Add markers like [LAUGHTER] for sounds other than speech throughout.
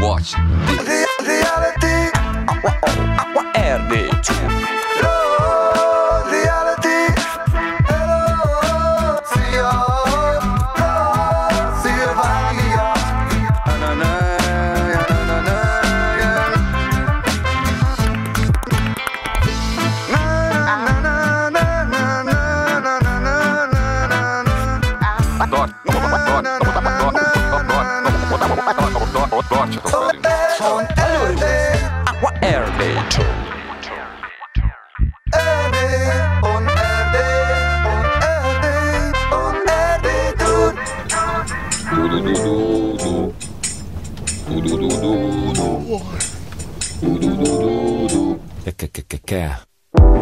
Watch. Reality, Erdély.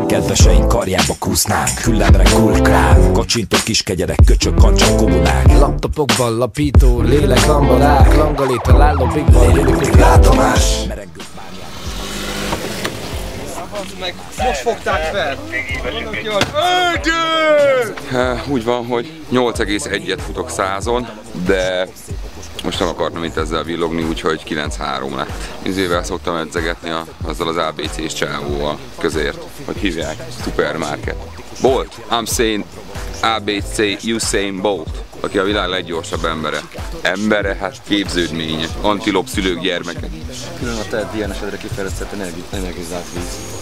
Kedveseink karjába kúsznánk, küllemre kulkrán Kacsintó kis kegyerek, köcsök, kancsak, kommunák Laptopokban lapító, lélek, lambarák Langalét a lállopikban, lirikus látomás. Eh, Úgy van, hogy 8,1-et futok százon, de most nem akartam itt ezzel villogni, úgyhogy 9-3 lett. Izével szoktam edzegetni a, azzal az ABC-s csávóval közért, hogy hívják, Supermarket. Bolt, I'm saying ABC Usain Bolt, aki a világ leggyorsabb embere. Embere, hát képződménye, antilop szülők gyermeke. Külön a te DNS-edre energi- energizált víz.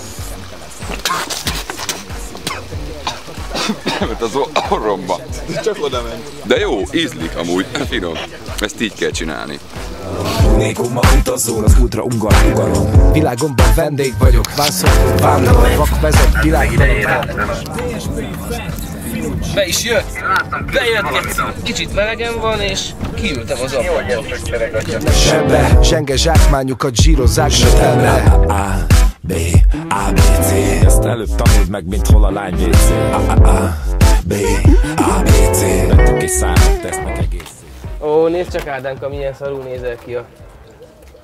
Mert az orromba. Csak oda ment. De jó, ízlik amúgy, finom. Ezt így kell csinálni. Unikum a utazó, az ultra ungar ugarom Világomban vendég vagyok, vászoló, vándor Vak vezet, világban Be is jött! Bejött, geci! Kicsit melegen van, és kiültem az ablakon. Sebbe, zsenge zsákmányukat zsírozzák sötelme A, B, A, B, C Ezt előbb tanuld meg, mint hol a lány WC A, A, A, B, A, B, C Vettük egy számot, tesznek egész Ó, nézd csak Ádánka, milyen szarul nézel ki a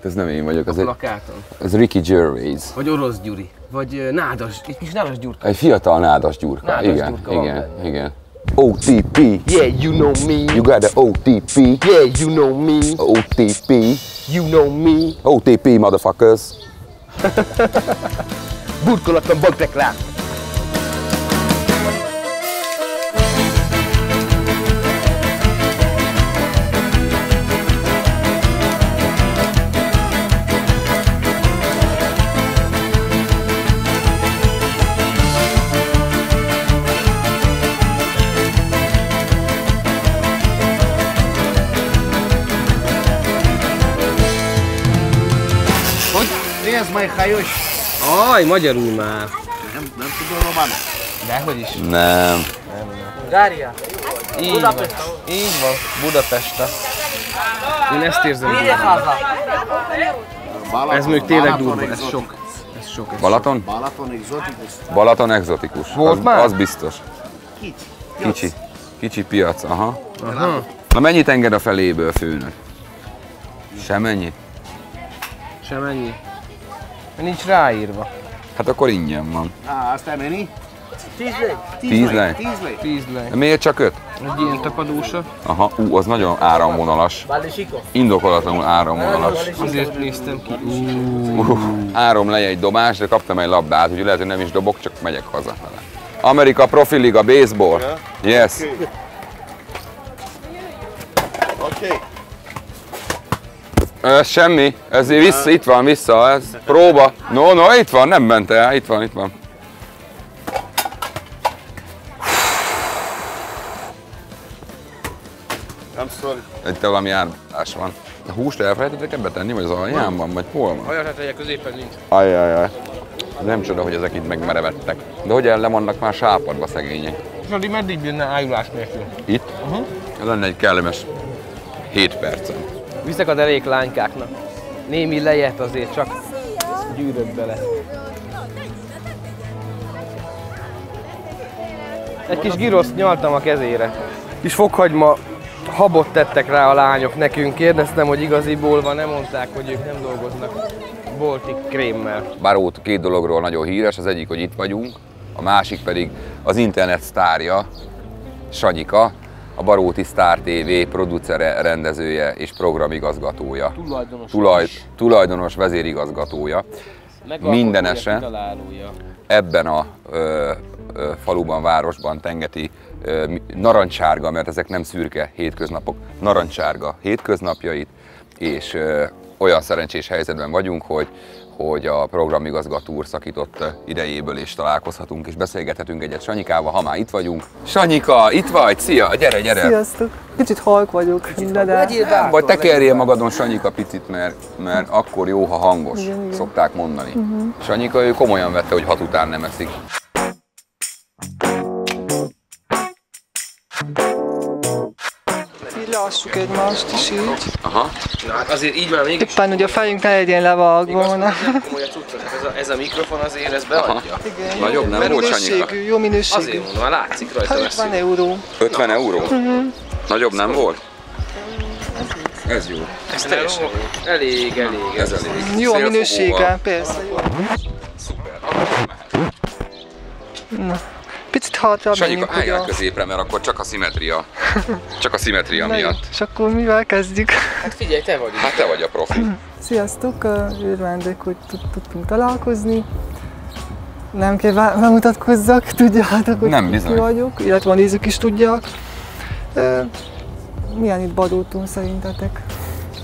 Ez nem én vagyok, ez, egy, plakáton. ez Ricky Gervais. Vagy Orosz Gyuri. Vagy Nádas, egy kis Nádas Gyurka. Egy fiatal nádas gyurka. Nádas igen, gyurka igen, benne. igen. OTP. Yeah, you know me. You got the OTP. Yeah, you know me. OTP. You know me. OTP, motherfuckers. Burkolatom, bogreklám! Majd, hajós! Aj, magyarul már. Nem, nem tudom románul. Dehogy is. Nem. Gária. Így van. Így van. Budapesta. Én ezt érzem. Balaton, Ez még tényleg durva, ez sok. Ez sok. Ez Balaton? Balaton exotikus. Balaton exotikus. Volt az, már? Az biztos. Kicsi. Kicsi. Kicsi piac, aha. Aha. Na mennyit enged a feléből, főnök? Semennyi? Semennyi. Nincs ráírva. Hát akkor ingyen van. Á, azt elmenni? Tíz lej. Tíz lej? Tíz lej. Tíz le. De miért csak öt? Egy ilyen tapadósa. Aha, ú, az nagyon áramvonalas. Indokolatlanul áramvonalas. Azért néztem ki. Uh, árom leje egy dobás, de kaptam egy labdát, úgyhogy lehet, hogy nem is dobok, csak megyek hazafele. Amerika Profi Liga Baseball. Yes. Oké. Ez semmi, ez vissza, itt van, vissza, ez próba. No, no, itt van, nem ment el, itt van, itt van. I'm sorry. Itt valami árvás van. A húst elfelejtettek ebbe tenni, vagy az alján van, vagy hol van? Hajat hát középen nincs. Ajajaj. Nem csoda, hogy ezek itt megmerevettek. De hogy el vannak már sápadva szegények. És addig meddig jönne ájulás nélkül? Itt? Uh-huh. Lenne egy kellemes 7 percen. Viszek a derék lánykáknak. Némi lejet azért csak gyűrött bele. Egy kis giroszt nyaltam a kezére. Kis fokhagyma habot tettek rá a lányok nekünk. Kérdeztem, hogy igaziból van, nem mondták, hogy ők nem dolgoznak boltik krémmel. Bár óta két dologról nagyon híres, az egyik, hogy itt vagyunk, a másik pedig az internet sztárja, Sanyika, a Baróti Star TV producere, rendezője és programigazgatója. Tulajdonos. Tulaj, tulajdonos vezérigazgatója. Megalkotója, minden esetre. kitalálója. Ebben a ö, ö, faluban, városban tengeti ö, narancsárga, mert ezek nem szürke hétköznapok, narancsárga hétköznapjait, és ö, olyan szerencsés helyzetben vagyunk, hogy hogy a programigazgató úr szakított ö, idejéből is találkozhatunk és beszélgethetünk egyet Sanyikával, ha már itt vagyunk. Sanyika, itt vagy? Szia, gyere, gyere! Sziasztok! Kicsit halk vagyok, de, de Nem, vagy tekerjél magadon Sanyika picit, mert, mert akkor jó, ha hangos, Igen, igen. szokták mondani. Sanyika ő komolyan vette, hogy hat után nem eszik. így lássuk egymást is így. Aha. Na hát azért így már mégis Éppen, hogy a fejünk ne legyen levágva. igaz, na. hogy nem komoly a cuccot. Ez a, ez a mikrofon azért ez beadja. Igen, Nagyobb nem mert volt, minőségű? Jó minőségű. Azért mondom, már látszik rajta Hát lesz. 50 euró. 50 euró? Nagyobb nem volt? Ez jó. Ez teljesen jó. Elég, elég. Ez elég. Jó minősége, persze, jó. Szuper. Mehet. Picit hátra Sanyika, menjünk, hogy álljál a... középre, mert akkor csak a szimetria. Csak a szimetria Na jó, miatt. És akkor mivel kezdjük? Hát figyelj, te vagy. Hát te vagy a profi. Sziasztok, örvendek, hogy tud- tudtunk találkozni. Nem kell bemutatkozzak, tudjátok, hogy Nem, ki bizony. vagyok, illetve a nézők is tudják. Milyen itt Badóton szerintetek?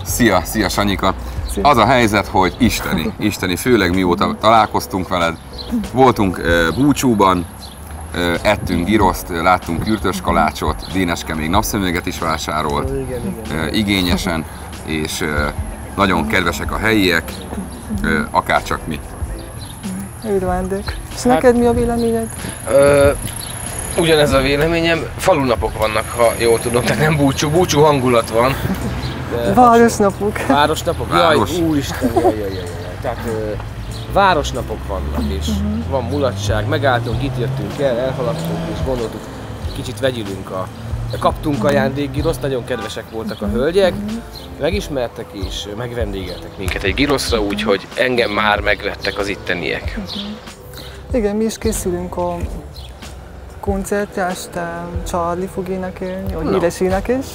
Szia, szia Sanyika. Szia. Az a helyzet, hogy isteni, isteni, főleg mióta találkoztunk veled. Voltunk búcsúban, ettünk giroszt, láttunk kürtös kalácsot, Déneske még napszemüveget is vásárolt, Igen, igen. igényesen, és nagyon kedvesek a helyiek, akárcsak mi. Örvendek. És Hát- neked mi a véleményed? Ö, ugyanez a véleményem, falunapok vannak, ha jól tudom, tehát nem búcsú, búcsú hangulat van. De Városnapok. Városnapok? Város. Jaj, úristen, jaj, jaj, jaj, jaj. Tehát ö, városnapok vannak, és van mulatság, megálltunk, itt jöttünk el, elhaladtunk, és gondoltuk, kicsit vegyülünk a... Kaptunk ajándékgiroszt, nagyon kedvesek voltak a hölgyek, megismertek és megvendégeltek minket egy giroszra, úgyhogy engem már megvettek az itteniek. Igen, mi is készülünk a koncertre, este Charlie fog énekelni, a híres énekes.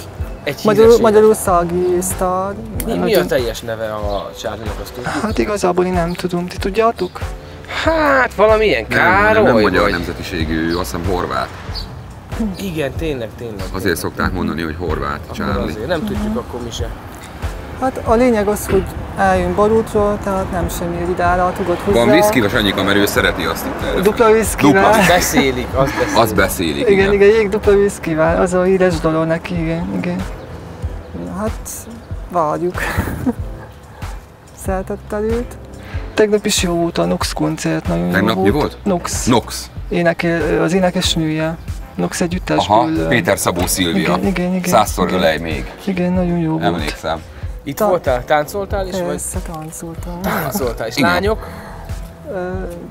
Egy Magyar, híres magyarországi sztár. Mi, mi a teljes neve a Charlie-nak, azt tudjuk? Hát igazából én nem tudom, ti tudjátok? Hát valamilyen Nem, Károly, nem magyar vagy... nemzetiségű, azt hiszem horvát. Igen, tényleg, tényleg. Azért szokták mondani, hogy horvát Akkor Charlie. azért, nem tudjuk akkor mi se. Hát a lényeg az, hogy eljön Barútról, tehát nem semmi ide látogat hozzá. Van whisky vagy Sanyika, mert ő szereti azt itt erre. Dupla whiskyvel. Dupla. Beszélik, az beszélik. Azt beszélik, Igen, igen, jég dupla whiskyvel, az a híres dolog neki, igen, igen. Hát, várjuk. [LAUGHS] Szeretettel őt. Tegnap is jó volt a Nox koncert, nagyon Tegnap jó mi volt. volt? Nox. Nox. Énekel, az énekesnője. Nox együttesből. Aha, Péter Szabó Szilvia. Igen, igen, igen. Százszor igen. ölej még. Igen, nagyon jó volt. Emlékszem. Itt Ta- voltál, táncoltál is, vagy Persze, táncoltam. táncoltál is? Igen. Lányok?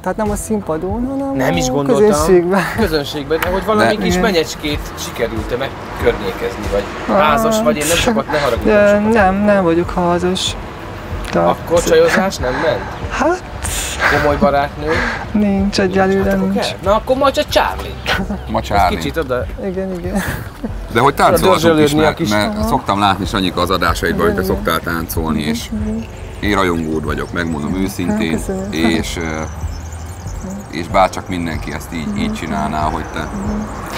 Tehát nem a színpadon, hanem Nem a is gondoltam. közönségben. Közönségben, de hogy valami De- kis Igen. menyecskét sikerült-e megkörnyékezni, vagy házas vagy, én nem sokat ne De haragudtam. nem, nem vagyok házas. Tehát, Akkor csajozás nem ment? Hát, Komoly barátnő? nincs egyelőre, nincs. kell. Na akkor majd csak Charlie. Ma Charlie. Kicsit oda. Igen, igen. De hogy táncolhatunk is, a mert, kis- mert szoktam látni Sanyika az adásaidban, hogy te szoktál táncolni, és én rajongód vagyok, megmondom őszintén, Köszönöm. és, és bárcsak mindenki ezt így, így csinálná, hogy te.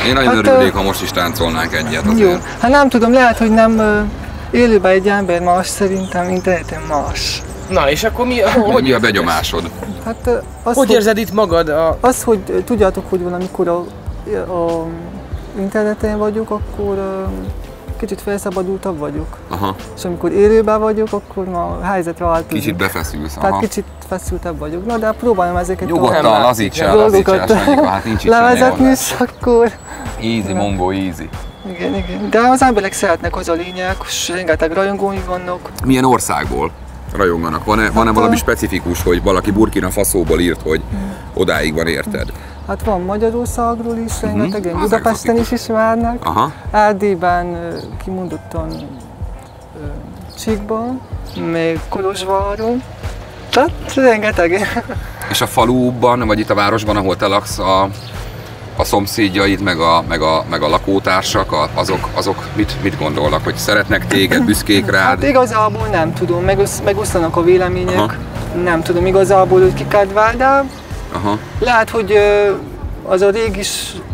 Én nagyon Hát, örülnék, ha most is táncolnánk egyet Jó. azért. Hát nem tudom, lehet, hogy nem élőben egy ember más, szerintem interneten más. Na és akkor mi, Hogy hogy, mi a benyomásod? Hát az, hogy érzed itt magad a... az, hogy tudjátok, hogy valamikor a, a interneten vagyok, akkor kicsit felszabadultabb vagyok. Aha, És amikor élőben vagyok, akkor ma a helyzet változik. kicsit befeszülsz. Tehát Aha. kicsit feszültebb vagyok. Na, de próbálom ezeket Nyugodtan, Nem lazíts el, látszik, lazíts el, dolgokat Sanyika, hát nincs levezetni, és akkor... Easy, mongo, easy. Igen, igen. De az emberek szeretnek, az a lényeg, és rengeteg rajongói vannak. Milyen országból rajonganak? Van-e, van-e Hát, valami a- specifikus, hogy valaki Burkina Faszóból írt, hogy odáig van érted? Hát van Magyarországról is rengetegen, Az Budapesten is ismernek. Aha. Erdélyben kimondottan Csíkban, még Kolozsváron. Tehát rengeteg. És a faluban, vagy itt a városban, ahol te laksz, a, a szomszédjaid, meg a, meg a, meg a lakótársak, a, azok, azok mit, mit gondolnak, hogy szeretnek téged, büszkék rád? Hát igazából nem tudom, megosz, megoszlanak a vélemények. Aha. Nem tudom igazából, hogy kiket vár, de Aha. lehet, hogy az a régi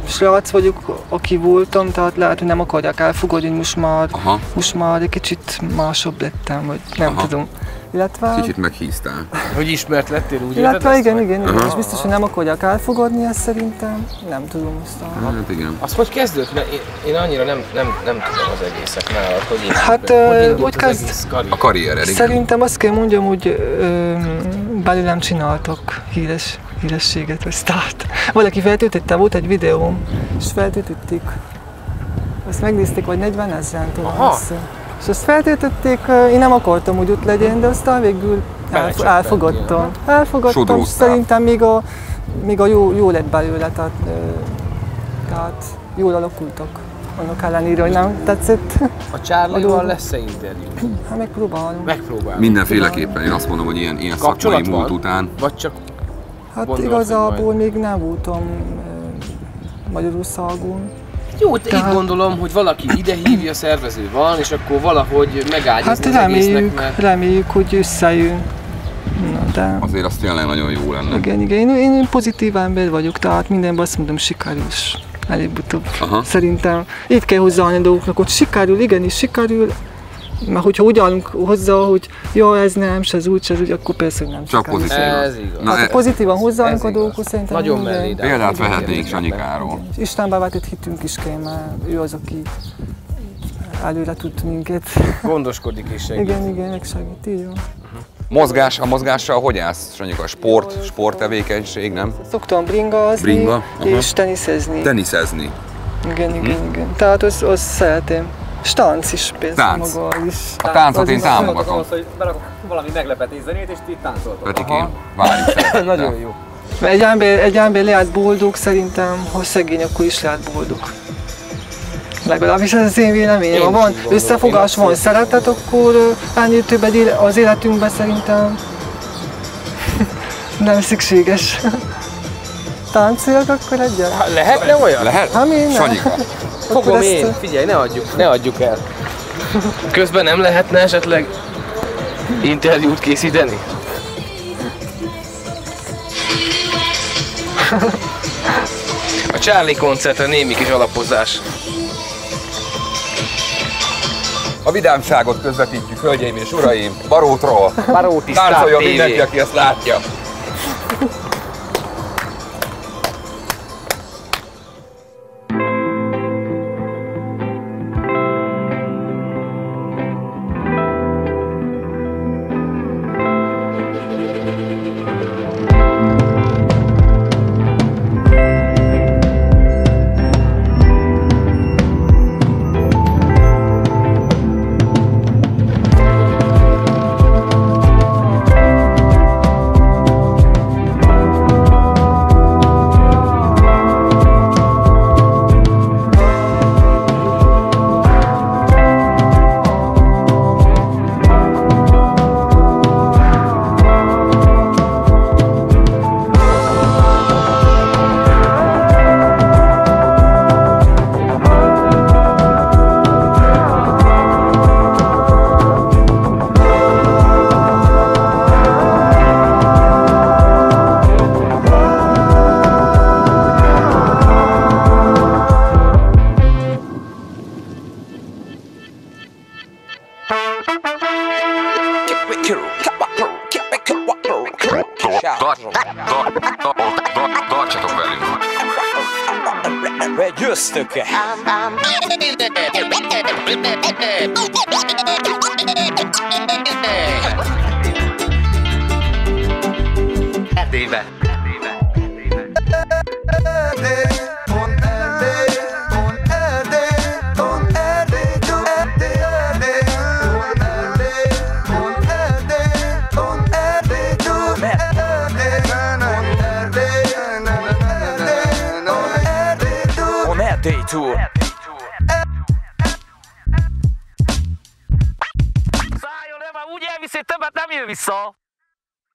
srác vagyok, aki voltam, tehát lehet, hogy nem akarják elfogadni, most már, Aha. most már egy kicsit másabb lettem, vagy nem Aha. tudom. Illetve, Kicsit meghíztál. Hogy ismert lettél, úgy illetve ezt, igen, vagy? igen, igen, és biztos, hogy nem akarják elfogadni ezt szerintem. Nem tudom aztán. Hát igen. Az hogy kezdődött? Mert én, én annyira nem, nem, nem tudom az egészet nálad, hogy indult Hát, hogy hogy az kezd- egész karrier? A karriered, igen. Szerintem azt kell mondjam, hogy ö, belőlem csináltak híres, hírességet, vagy sztárt. Valaki feltöltötte, volt egy videóm, és feltöltötték. Azt megnézték, vagy 40 ezeren talán. Aha. össze. És azt feltöltötték, ö, én nem akartam, hogy ott legyen, de aztán végül elf- elfogadtam. Elfogadtam, és szerintem még a, még a jó, jó lett belőle, tehát, tehát jól alakultak. Annak ellenére, hogy nem tetszett. A Charlie-val lesz-e interjú? Hát megpróbálom. Megpróbálom. Mindenféleképpen. Én azt mondom, hogy ilyen, ilyen szakmai múlt után. Vagy csak Hát igazából még nem voltam Magyarországon. Jó, de Tehát- gondolom, hogy valaki ide hívja, szervező van, és akkor valahogy megágyazni Hát az reméljük, egésznek, mert reméljük, hogy összejön. Na, de Azért az tényleg nagyon jó lenne. igen, igen, én, én pozitív ember vagyok, tehát mindenben azt mondom sikerül is. Előbb-utóbb. Szerintem így kell hozzáállni a dolgoknak, hogy sikerül, igenis sikerül, mert hogyha úgy állunk hozzá, hogy jó, ez nem, se ez úgy, se ez úgy, akkor persze, hogy nem Csak sikerül. pozitív. ez igaz. Na, Hát, e- pozitívan hozzáállunk a dolgokhoz, szerintem Nagyon mellé. Példát vehetnénk. Sanyikáról. Istenbe vetett hitünk is kell, mert ő az, aki előre tud minket. Gondoskodik és segít. Igen, igen, megsegít, így van. Mozgás, a mozgással hogy állsz, Sanyika? Sport, sporttevékenység, nem? Szoktam bringázni Bringa, aha. és teniszezni. Teniszezni. Igen, igen, igen. Tehát az, az szeretem. És tánc is persze Tánc. maga is. A táncot én Az- támogatom. hogy berakok valami meglepetés zenét, és ti táncoltok. Petikém, várjuk. [LAUGHS] Nagyon jó. Mert egy ember, egy ember lehet boldog, szerintem, ha szegény, akkor is lehet boldog. Legalábbis ez az én véleményem. Én Ha van összefogás, van szeretet, akkor ennél többet az életünkben szerintem [LAUGHS] nem szükséges. [LAUGHS] Táncoljak akkor egyet? Lehetne olyan? Lehet? Hát miért ne? Sanyika. Fogom ezt- én. Figyelj, ne adjuk, ne adjuk el. Közben nem lehetne esetleg interjút készíteni? A Charlie koncertre némi kis alapozás. A vidámságot közvetítjük, hölgyeim és uraim, Barótról. Baróti Star Táncoljon TV. mindenki, aki ezt látja. I'm. [LAUGHS]